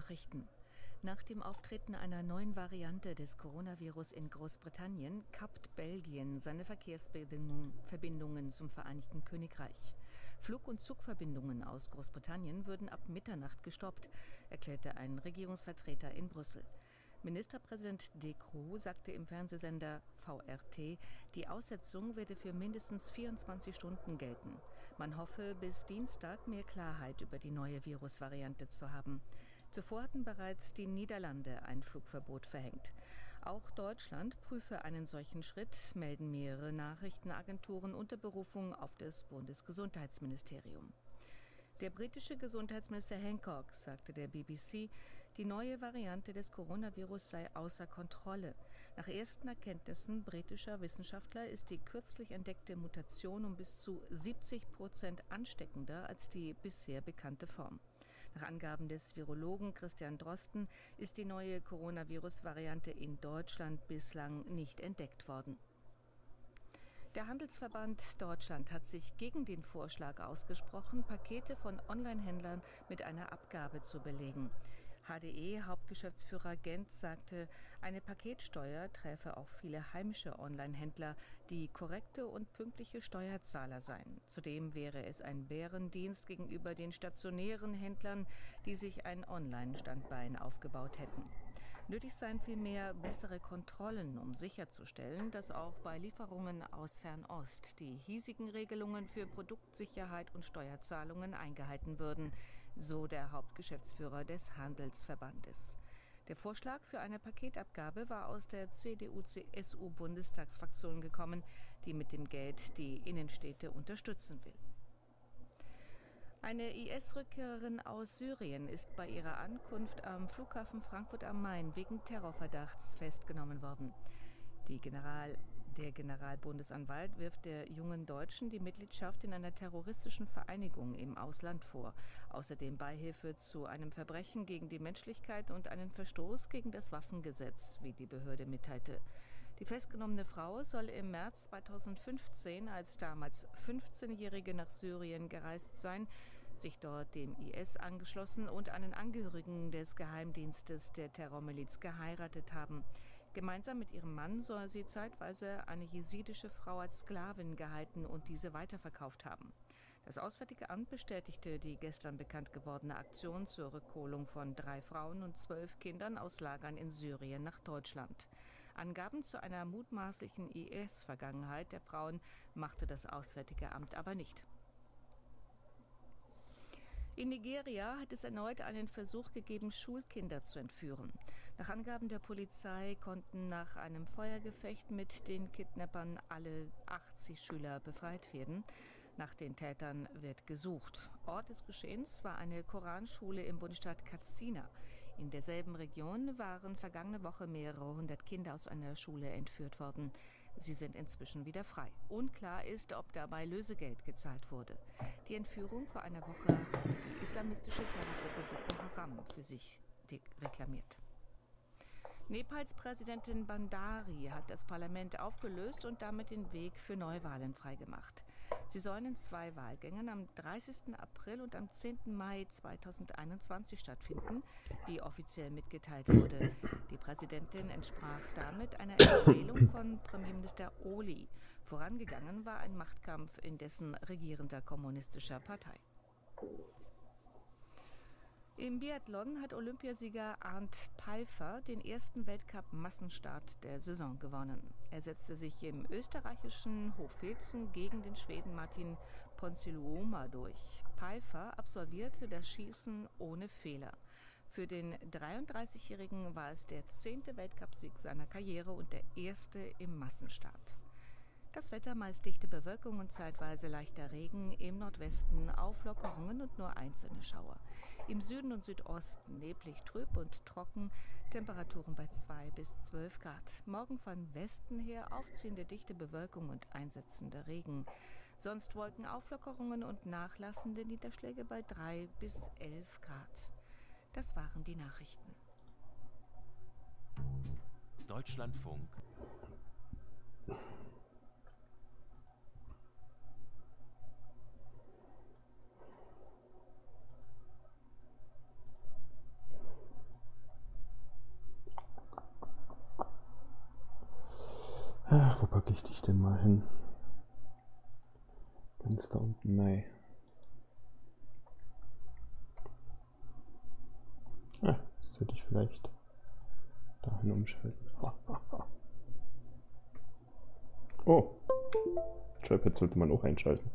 Nachrichten. Nach dem Auftreten einer neuen Variante des Coronavirus in Großbritannien kappt Belgien seine Verkehrsverbindungen zum Vereinigten Königreich. Flug- und Zugverbindungen aus Großbritannien würden ab Mitternacht gestoppt, erklärte ein Regierungsvertreter in Brüssel. Ministerpräsident De Croo sagte im Fernsehsender VRT, die Aussetzung werde für mindestens 24 Stunden gelten. Man hoffe, bis Dienstag mehr Klarheit über die neue Virusvariante zu haben. Zuvor hatten bereits die Niederlande ein Flugverbot verhängt. Auch Deutschland prüfe einen solchen Schritt, melden mehrere Nachrichtenagenturen unter Berufung auf das Bundesgesundheitsministerium. Der britische Gesundheitsminister Hancock sagte der BBC, die neue Variante des Coronavirus sei außer Kontrolle. Nach ersten Erkenntnissen britischer Wissenschaftler ist die kürzlich entdeckte Mutation um bis zu 70 Prozent ansteckender als die bisher bekannte Form. Nach Angaben des Virologen Christian Drosten ist die neue Coronavirus-Variante in Deutschland bislang nicht entdeckt worden. Der Handelsverband Deutschland hat sich gegen den Vorschlag ausgesprochen, Pakete von Online-Händlern mit einer Abgabe zu belegen. HDE-Hauptgeschäftsführer Gent sagte, eine Paketsteuer träfe auch viele heimische Online-Händler, die korrekte und pünktliche Steuerzahler seien. Zudem wäre es ein Bärendienst gegenüber den stationären Händlern, die sich ein Online-Standbein aufgebaut hätten. Nötig seien vielmehr bessere Kontrollen, um sicherzustellen, dass auch bei Lieferungen aus Fernost die hiesigen Regelungen für Produktsicherheit und Steuerzahlungen eingehalten würden, so der Hauptgeschäftsführer des Handelsverbandes. Der Vorschlag für eine Paketabgabe war aus der CDU-CSU-Bundestagsfraktion gekommen, die mit dem Geld die Innenstädte unterstützen will. Eine IS-Rückkehrerin aus Syrien ist bei ihrer Ankunft am Flughafen Frankfurt am Main wegen Terrorverdachts festgenommen worden. Die General der Generalbundesanwalt wirft der jungen Deutschen die Mitgliedschaft in einer terroristischen Vereinigung im Ausland vor. Außerdem Beihilfe zu einem Verbrechen gegen die Menschlichkeit und einen Verstoß gegen das Waffengesetz, wie die Behörde mitteilte. Die festgenommene Frau soll im März 2015 als damals 15-Jährige nach Syrien gereist sein, sich dort dem IS angeschlossen und einen Angehörigen des Geheimdienstes der Terrormiliz geheiratet haben. Gemeinsam mit ihrem Mann soll sie zeitweise eine jesidische Frau als Sklavin gehalten und diese weiterverkauft haben. Das Auswärtige Amt bestätigte die gestern bekannt gewordene Aktion zur Rückholung von drei Frauen und zwölf Kindern aus Lagern in Syrien nach Deutschland. Angaben zu einer mutmaßlichen IS-Vergangenheit der Frauen machte das Auswärtige Amt aber nicht. In Nigeria hat es erneut einen Versuch gegeben, Schulkinder zu entführen. Nach Angaben der Polizei konnten nach einem Feuergefecht mit den Kidnappern alle 80 Schüler befreit werden. Nach den Tätern wird gesucht. Ort des Geschehens war eine Koranschule im Bundesstaat Katsina. In derselben Region waren vergangene Woche mehrere hundert Kinder aus einer Schule entführt worden. Sie sind inzwischen wieder frei. Unklar ist, ob dabei Lösegeld gezahlt wurde. Die Entführung vor einer Woche hatte die islamistische Terrorgruppe Boko Haram für sich reklamiert. Nepals Präsidentin Bandari hat das Parlament aufgelöst und damit den Weg für Neuwahlen freigemacht. Sie sollen in zwei Wahlgängen am 30. April und am 10. Mai 2021 stattfinden, wie offiziell mitgeteilt wurde. Die Präsidentin entsprach damit einer Empfehlung von Premierminister Oli. Vorangegangen war ein Machtkampf in dessen regierender kommunistischer Partei. Im Biathlon hat Olympiasieger Arndt Pfeiffer den ersten Weltcup-Massenstart der Saison gewonnen. Er setzte sich im österreichischen Hochfilzen gegen den Schweden Martin Ponsiluoma durch. Pfeiffer absolvierte das Schießen ohne Fehler. Für den 33-Jährigen war es der zehnte Weltcupsieg seiner Karriere und der erste im Massenstart. Das Wetter meist dichte Bewölkung und zeitweise leichter Regen, im Nordwesten Auflockerungen und nur einzelne Schauer. Im Süden und Südosten neblig, trüb und trocken, Temperaturen bei 2 bis 12 Grad. Morgen von Westen her aufziehende dichte Bewölkung und einsetzender Regen. Sonst Wolken, Auflockerungen und nachlassende Niederschläge bei 3 bis 11 Grad. Das waren die Nachrichten. Deutschlandfunk Ach, wo packe ich dich denn mal hin? Ganz da unten, nein. Ah, das hätte ich vielleicht dahin umschalten. oh, Joypad sollte man auch einschalten.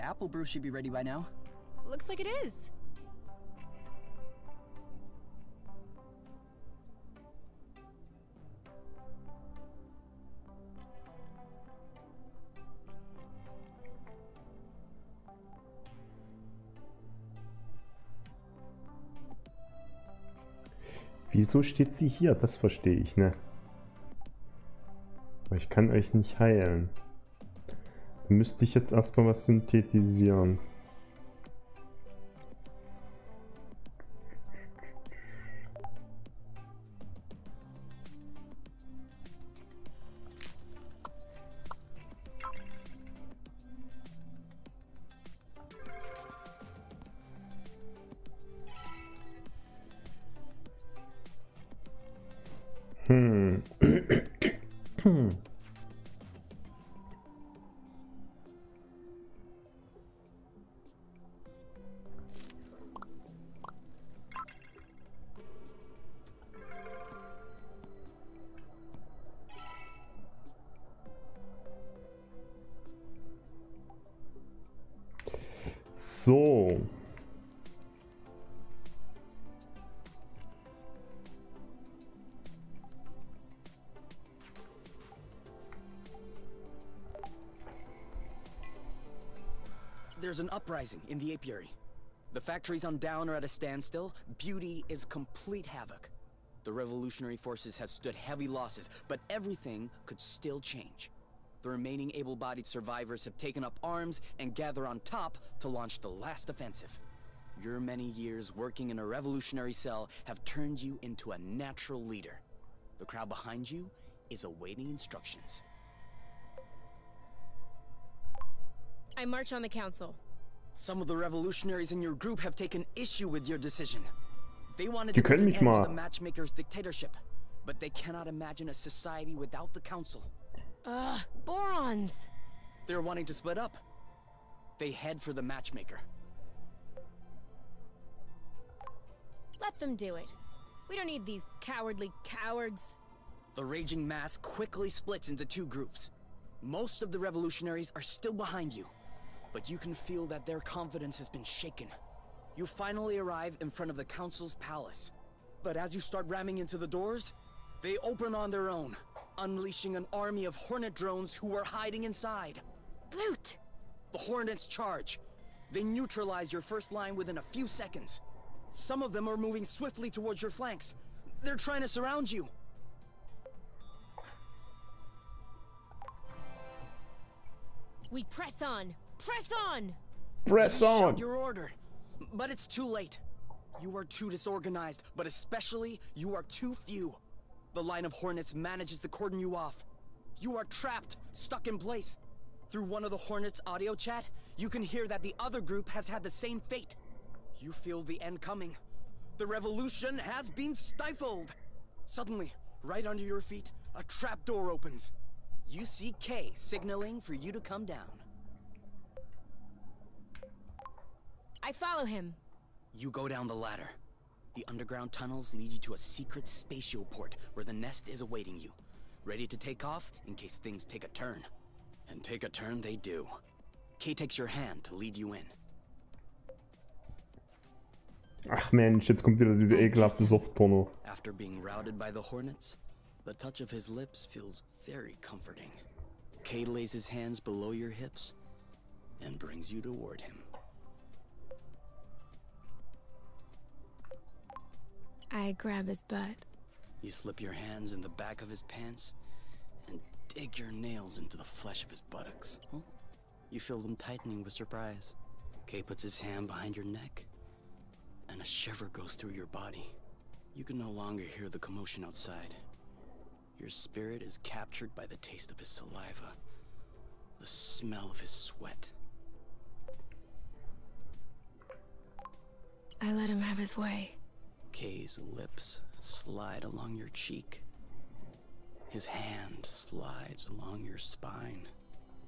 Apple brew should be ready by now. Looks like it is. Wieso steht sie hier? Das verstehe ich, ne? Aber ich kann euch nicht heilen. Müsste ich jetzt erstmal was synthetisieren. There's an uprising in the apiary. The factories on down are at a standstill. Beauty is complete havoc. The revolutionary forces have stood heavy losses, but everything could still change. The remaining able-bodied survivors have taken up arms and gather on top to launch the last offensive. Your many years working in a revolutionary cell have turned you into a natural leader. The crowd behind you is awaiting instructions. I march on the council. Some of the revolutionaries in your group have taken issue with your decision. They wanted to put können an mich end to mal. the matchmaker's dictatorship, but they cannot imagine a society without the council. Ugh, borons! They're wanting to split up. They head for the matchmaker. Let them do it. We don't need these cowardly cowards. The raging mass quickly splits into two groups. Most of the revolutionaries are still behind you, but you can feel that their confidence has been shaken. You finally arrive in front of the council's palace. But as you start ramming into the doors, they open on their own, unleashing an army of Hornet drones who are hiding inside. Loot! The Hornets charge. They neutralize your first line within a few seconds. Some of them are moving swiftly towards your flanks. They're trying to surround you. We press on! Press on! Press on! Shout your order. But it's too late. You are too disorganized, but especially, you are too few. The line of Hornets manages to cordon you off. You are trapped, stuck in place. Through one of the Hornets' audio chat, you can hear that the other group has had the same fate. You feel the end coming. The revolution has been stifled. Suddenly, right under your feet, a trap door opens. You see K signaling for you to come down. I follow him. You go down the ladder. The underground tunnels lead you to a secret spatial port where the nest is awaiting you, ready to take off in case things take a turn. And take a turn they do. Kay takes your hand to lead you in. Ach Mensch, jetzt kommt wieder diese ekelhafte Softporno. After being routed by the Hornets, the touch of his lips feels very comforting. Kay lays his hands below your hips and brings you toward him. I grab his butt. You slip your hands in the back of his pants and dig your nails into the flesh of his buttocks. You feel them tightening with surprise. Kay puts his hand behind your neck, and a shiver goes through your body. You can no longer hear the commotion outside. Your spirit is captured by the taste of his saliva, the smell of his sweat. I let him have his way. Kay's lips slide along your cheek. His hand slides along your spine.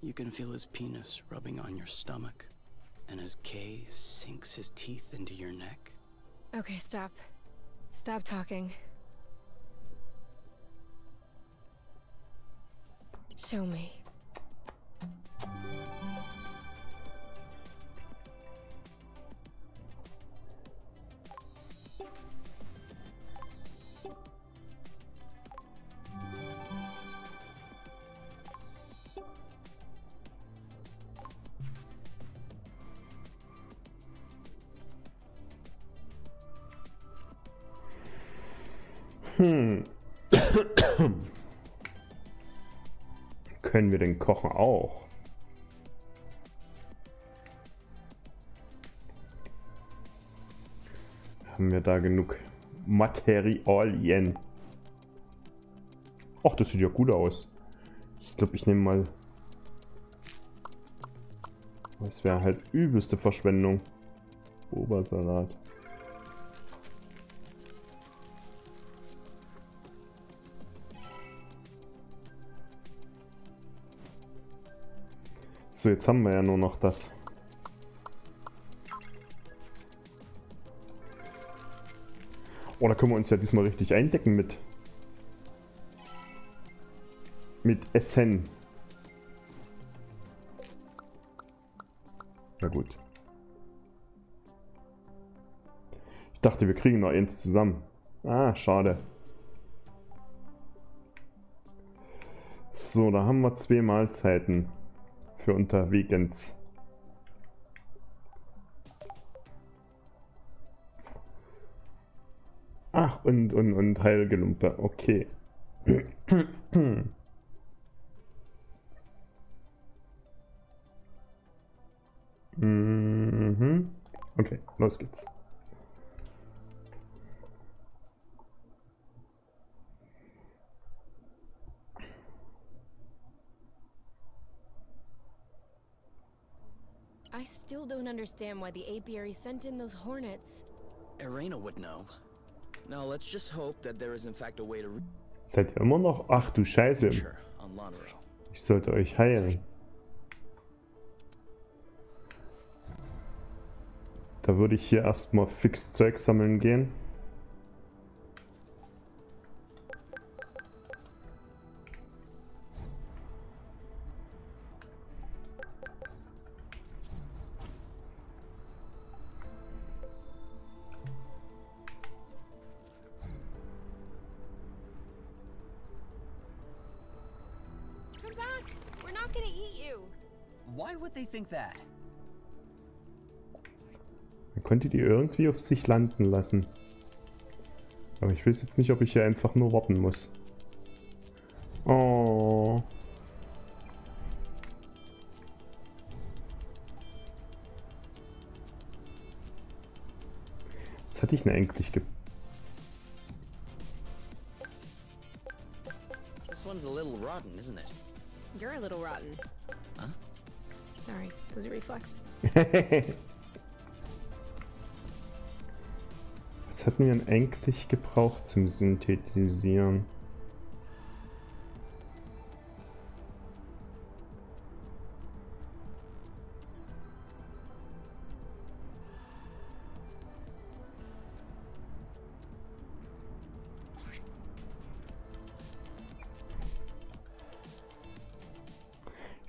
You can feel his penis rubbing on your stomach. And as Kay sinks his teeth into your neck, Okay, stop. Stop talking. Show me. Hm. Können wir den kochen auch? Haben wir da genug Materialien? Ach, das sieht ja gut aus. Ich glaube, ich nehme mal... Das wäre halt übelste Verschwendung. Obersalat. So, jetzt haben wir ja nur noch das. Oh, da können wir uns ja diesmal richtig eindecken mit. Mit Essen. Na gut. Ich dachte, wir kriegen noch eins zusammen. Ah, schade. So, da haben wir zwei Mahlzeiten für unterwegs. Ach, und, und, und Heilgelumpe, okay. mhm. Okay, los geht's. Understand why the apiary sent in those hornets. Arena would know. Now let's just hope that there is in fact a way to Seid ihr immer noch? Ach du Scheiße. Ich sollte euch heilen. Da würde ich hier erstmal fix Zeug sammeln gehen. Why would they think that? Man könnte die irgendwie auf sich landen lassen. Aber ich weiß jetzt nicht, ob ich hier einfach nur warten muss. Oh. Was hatte ich denn eigentlich ge... This one's a little rotten, isn't it? You're a little rotten. Sorry, it was a reflex. Was hatten wir denn eigentlich gebraucht zum Synthetisieren?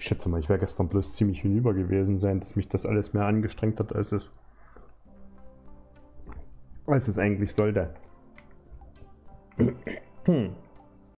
Schätze mal, ich wäre gestern bloß ziemlich hinüber gewesen sein, dass mich das alles mehr angestrengt hat, als es als es eigentlich sollte. Hm.